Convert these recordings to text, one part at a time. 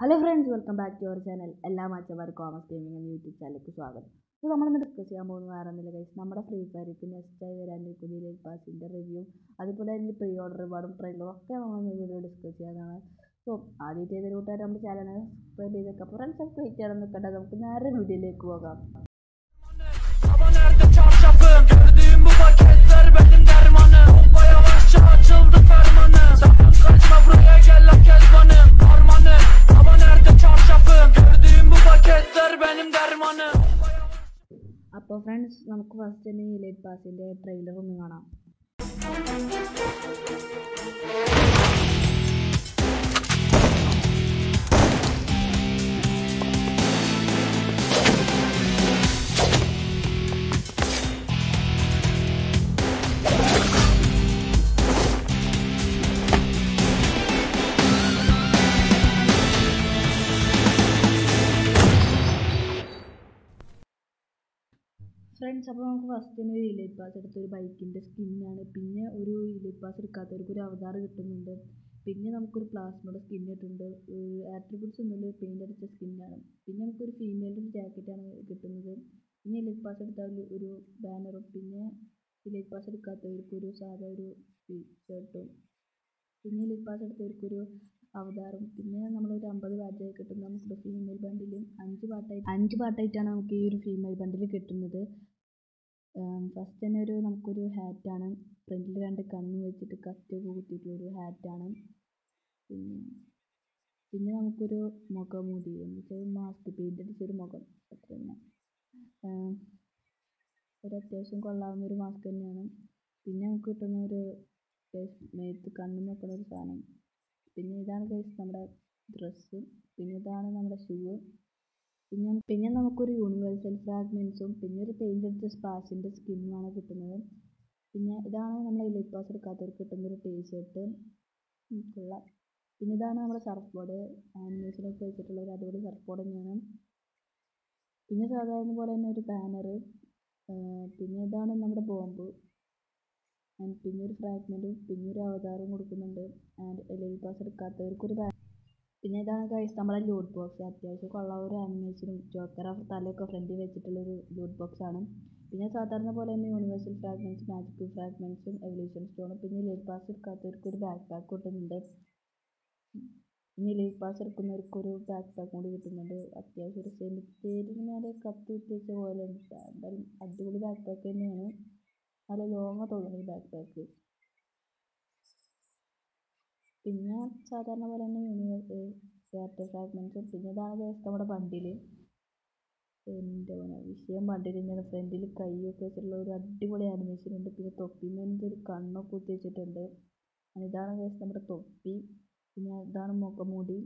Hello friends welcome back to our channel എല്ലാ മാച്ചന്മാരും കോമസ് gaming എന്ന യൂട്യൂബ് ചാനലിലേക്ക് സ്വാഗതം. സോ നമ്മളിന്ന് ഡിസ്കസ് ചെയ്യാൻ പോകുന്ന വേറെ ഒന്നുമില്ല കഴിച്ച് നമ്മുടെ ഫ്രീ ഫയർക്ക് നെക്സ്റ്റായി വരാനിരിക്കുന്ന പുതിയ ലൈറ്റ് പാസിന്റെ റിവ്യൂ അതുപോലെ അതിന്റെ പ്രീ ഓർഡർ റിവാർഡും ട്രെയിലറും ഒക്കെ നമ്മൾ വീഡിയോ ഡിസ്കസ് ചെയ്യാനാണ്. സോ ആദ്യത്തെ ചെയ്ത കൂട്ടുകാർ നമ്മുടെ ചാനൽ സബ്സ്ക്രൈബ് ചെയ്തേക്കാം അപ്പോൾ ഫ്രണ്ട്സ് സബ്സ്ക്രൈബ് ചെയ്യാൻ നിൽക്കട്ടെ നമുക്ക് നേരെ വീഡിയോയിലേക്ക് പോകാം. അപ്പോൾ ഫ്രണ്ട്സ് നമുക്ക് ഫസ്റ്റ് തന്നെ ഈ ലൈറ്റ് പാസിന്റെ ട്രെയിലർ ഒന്ന് കാണാം. ഫ്രണ്ട്സ് അപ്പോൾ നമുക്ക് ഫസ്റ്റ് തന്നെ ഒരു ഇലൈറ്റ് പാസ് എടുത്ത ഒരു ബൈക്കിന്റെ സ്കിന്നാണ് പിന്നെ ഒരു ഇലൈറ്റ് പാസ് എടുക്കാത്തവർക്ക് ഒരു അവതാർ കിട്ടുന്നുണ്ട്. പിന്നെ നമുക്കൊരു പ്ലാസ്മയുടെ സ്കിൻ കിട്ടുന്നുണ്ട് ആട്രിബ്യൂട്ട്സ് ഒന്നുമില്ല പെയിന്റ് അടിച്ച സ്കിന്നാണ് പിന്നെ നമുക്കൊരു ഫീമെയിലിന്റെ ഒരു ജാക്കറ്റാണ് കിട്ടുന്നത്. പിന്നെ ഇലൈറ്റ് പാസ് എടുത്താൽ ഒരു ബാനറും പിന്നെ ഇലൈറ്റ് പാസ് എടുക്കാത്തവർക്ക് ഒരു സാധാ ഒരു ഷർട്ടും പിന്നെ ഇലൈറ്റ് പാസ് എടുത്തവർക്കൊരു അവതാറും പിന്നെ നമ്മളൊരു അമ്പത് പാട്ടായി കിട്ടും നമുക്ക് ഫീമെയിൽ ബണ്ടിലും അഞ്ച് പാട്ടായി അഞ്ച് പാട്ടായിട്ടാണ് നമുക്ക് ഈ ഒരു ഫീമെയിൽ ബണ്ടിൽ കിട്ടുന്നത്. ഫസ്റ്റ് തന്നെ ഒരു നമുക്കൊരു ഹാറ്റാണ് ഫ്രണ്ടിൽ രണ്ട് കണ്ണ് വെച്ചിട്ട് കത്തിയൊക്കെ കുത്തിയിട്ടുള്ളൊരു ഹാറ്റാണ് പിന്നെ പിന്നെ നമുക്കൊരു മുഖമൂടി എന്ന് വെച്ചാൽ മാസ്ക് പെയിന്റ് അടിച്ചൊരു മുഖം അത്ര തന്നെ ഒരു അത്യാവശ്യം കൊള്ളാവുന്ന ഒരു മാസ്ക് തന്നെയാണ്. പിന്നെ നമുക്ക് കിട്ടുന്ന ഒരു മേത്ത് കണ്ണ് നോക്കുന്ന ഒരു സാധനം. പിന്നെ ഇതാണ് ഗൈസ് നമ്മുടെ ഡ്രസ്സ് പിന്നെ ഇതാണ് നമ്മുടെ ഷൂ പിന്നെ പിന്നെ നമുക്കൊരു യൂണിവേഴ്സൽ ഫ്രാഗ്മെൻസും പിന്നെ ഒരു പെയിന്റ് സ്പാസിന്റെ സ്കിന്നുമാണ് കിട്ടുന്നത്. പിന്നെ ഇതാണ് നമ്മൾ ഇലക്ട്രിക് പാസ് എടുക്കാത്തവർക്ക് കിട്ടുന്ന ഒരു ടീ ഷർട്ട് ഉള്ള പിന്നെ ഇതാണ് നമ്മുടെ സർഫ് ബോർഡ് ആനിമേഷനൊക്കെ വെച്ചിട്ടുള്ള ഒരു അടിപൊളി സർഫ് ബോർഡ് തന്നെയാണ്. പിന്നെ സാധാരണ പോലെ തന്നെ ഒരു ബാനർ പിന്നെ ഇതാണ് നമ്മുടെ ബോംബ് ആൻഡ് പിന്നെ ഒരു ഫ്രാഗ്മെന്റും പിന്നെ ഒരു അവതാരം കൊടുക്കുന്നുണ്ട്. ആൻഡ് എൽ പാസ് എടുക്കാത്തവർക്ക് ഒരു പിന്നെ ഇതാണ് ഗൈസ് നമ്മളെ ലൂട്ട് ബോക്സ് അത്യാവശ്യം കൊള്ള ഒരു ആനിമേഷനും ജോക്കർ തലയൊക്കെ ഫ്രണ്ടിൽ വെച്ചിട്ടുള്ളൊരു ലൂട്ട് ബോക്സ് ആണ്. പിന്നെ സാധാരണ പോലെ തന്നെ യൂണിവേഴ്സൽ ഫ്രാഗ്മെന്റ്സ് മാജിക് ഫ്രാഗ്മെന്റ്സും എവല്യൂഷൻ സ്റ്റോണും പിന്നെ ലീഡ് പാസ് എടുക്കാത്തവർക്ക് ഒരു ബാക്ക് പാക്ക് കിട്ടുന്നുണ്ട്. പിന്നെ ലീഡ് പാസ് എടുക്കുന്നവർക്ക് ഒരു ബാക്ക് പാക്ക് കൂടി കിട്ടുന്നുണ്ട്. അത്യാവശ്യം ഒരു സെമിത്തേരിന് മേലെ കത്തി വെച്ച പോലെ അടിപൊളി ബാക്ക് പാക്ക് തന്നെയാണ്. നല്ല ലോങ്ങ് തോന്നുന്നു ഈ ബാക്ക് പാക്ക് പിന്നെ സാധാരണ പോലെ തന്നെ യൂണിവേഴ്സ് ക്യാരക്ടർ ഫ്രാഗ്മെന്റ്സും പിന്നെ ഇതാണ് ജസ്റ്റ് നമ്മുടെ ബണ്ടിൽ എന്റെ വിഷയം ബണ്ടിൽ ഇങ്ങനെ ഫ്രണ്ടിൽ കൈയൊക്കെ വെച്ചിട്ടുള്ള ഒരു അടിപൊളി ആനിമേഷൻ ഉണ്ട്. പിന്നെ തൊപ്പിമേന്റെ ഒരു കണ്ണൊക്കെ കുത്തി വെച്ചിട്ടുണ്ട്. ഇതാണ് ജസ്റ്റ് നമ്മുടെ തൊപ്പി. പിന്നെ ഇതാണ് മുഖമൂടി.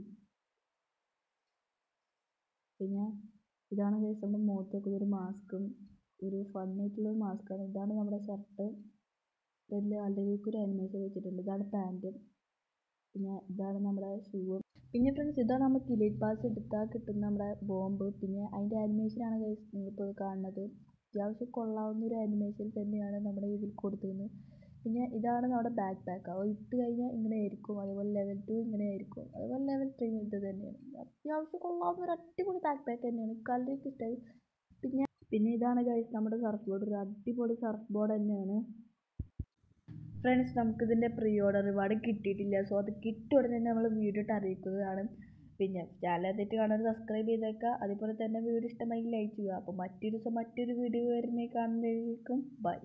പിന്നെ ഇതാണ് ജസ്റ്റ് നമ്മുടെ മുഖത്തൊക്കെ ഒരു മാസ്കും ഒരു ഫണ്ണായിട്ടുള്ള ഒരു മാസ്കാണ് ഇതാണ് നമ്മുടെ ഷർട്ട് ഫ്രണ്ടിൽ ആളുകൾക്ക് ഒരു ആനിമേഷൻ വെച്ചിട്ടുണ്ട്. ഇതാണ് പാന്റ് പിന്നെ ഇതാണ് നമ്മുടെ ഷൂ പിന്നെ ഫ്രണ്ട്സ് ഇതാണ് നമുക്ക് ഇലൈറ്റ് പാസ് എടുത്താൽ കിട്ടുന്ന നമ്മുടെ ബോംബ്. പിന്നെ അതിന്റെ നിങ്ങൾ നിങ്ങളിപ്പോൾ കാണുന്നത്. അത്യാവശ്യം കൊള്ളാവുന്ന ഒരു അനിമേഷൻ തന്നെയാണ് നമ്മുടെ ഇതിൽ കൊടുത്തിരുന്നത്. പിന്നെ ഇതാണ് നമ്മുടെ ബാക്ക് പാക്ക് അത് ഇട്ട് കഴിഞ്ഞാൽ ഇങ്ങനെ ആയിരിക്കും. അതുപോലെ ലെവൽ ടു ഇങ്ങനെ ആയിരിക്കും. അതുപോലെ ലെവൽ ത്രീ ഇത് തന്നെയാണ്. അത്യാവശ്യം കൊള്ളാവുന്ന ഒരു അടിപൊളി ബാക്ക് പാക്ക് തന്നെയാണ്. കളറിക്ക് ഇഷ്ടമായി പിന്നെ പിന്നെ ഇതാണ് ഗൈസ് നമ്മുടെ സർഫ് ബോർഡ് ഒരു അടിപൊളി സർഫ് ബോർഡ് തന്നെയാണ്. ഫ്രണ്ട്സ് നമുക്കിതിന്റെ പ്രീ ഓർഡർ റിവാർഡ് കിട്ടിയിട്ടില്ല. സോ അത് കിട്ടിയ ഉടനെ തന്നെ നമ്മൾ വീഡിയോ ഇട്ട് അറിയിക്കുന്നതാണ്. പിന്നെ എന്നിട്ട് കാണാൻ സബ്സ്ക്രൈബ് ചെയ്തേക്കുക അതുപോലെ തന്നെ വീഡിയോ ഇഷ്ടമായി ലൈക്ക് ചെയ്യുക. അപ്പോൾ മറ്റൊരു ദിവസം മറ്റൊരു വീഡിയോ വരുന്നേ കാണുന്നതായിരിക്കും. ബൈ